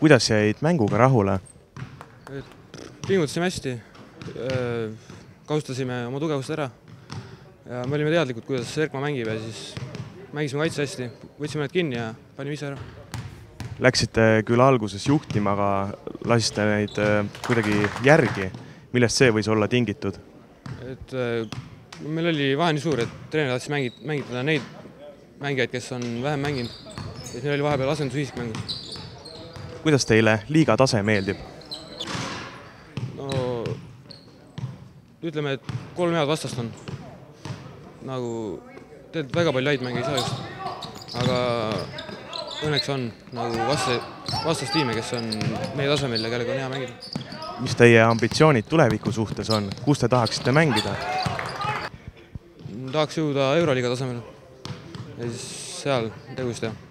kuidas jäid mänguga rahule? pingutasime hästi, kasutasime oma tugevused ära ja me olime teadlikud, kuidas Erkma mängib ja siis mängisime kaitse hästi, võtsime need kinni ja panime ise ära. Läksite küll alguses juhtima, aga lasite neid äh, kuidagi järgi. millest see võis olla tingitud? et äh, meil oli vahe nii suur, et treener tahtis mängida, mängitada neid mängijaid, kes on vähem mänginud. et meil oli vahepeal asendusviisik mängus. Kuidas teile liiga tase meeldib? no ütleme, et kolm head vastast on. nagu tegelikult väga palju häid mänge ei saa just, aga õnneks on nagu vaste, vastastiime, kes on meie tasemel ja kellega on hea mängida. mis teie ambitsioonid tuleviku suhtes on, kus te tahaksite mängida? tahaks jõuda Euroliiga tasemele ja siis seal tegusid teha